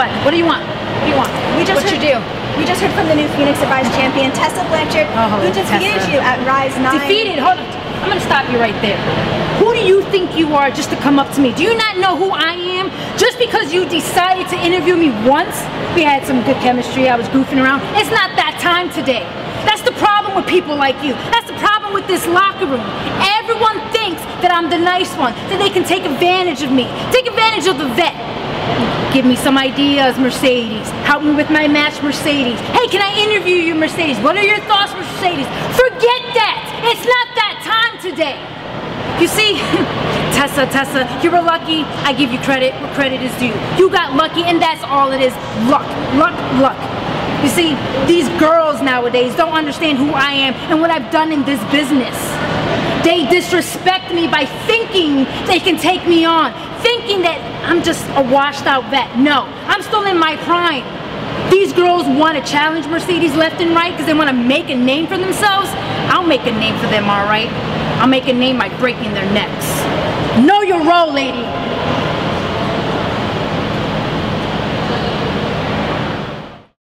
What? What do you want? What do you want? We just What's heard, your deal? We just heard from the new Phoenix of Rise champion, Tessa Blanchard, Oh, who defeated Tessa. you at Rise 9. Defeated. Hold on. I'm gonna stop you right there. Who do you think you are just to come up to me? Do you not know who I am? Just because you decided to interview me once, we had some good chemistry, I was goofing around. It's not that time today. That's the problem with people like you. That's the problem with this locker room. Thinks that I'm the nice one, that they can take advantage of me, take advantage of the vet. Give me some ideas, Mercedes. Help me with my match, Mercedes. Hey, can I interview you, Mercedes? What are your thoughts, Mercedes? Forget that. It's not that time today. You see, Tessa, Tessa, you were lucky. I give you credit where credit is due. You got lucky, and that's all it is. Luck, luck, luck. You see, these girls nowadays don't understand who I am and what I've done in this business. They disrespect me by thinking they can take me on, thinking that I'm just a washed out vet. No, I'm still in my prime. These girls want to challenge Mercedes left and right because they want to make a name for themselves. I'll make a name for them, all right? I'll make a name by breaking their necks. Know your role, lady.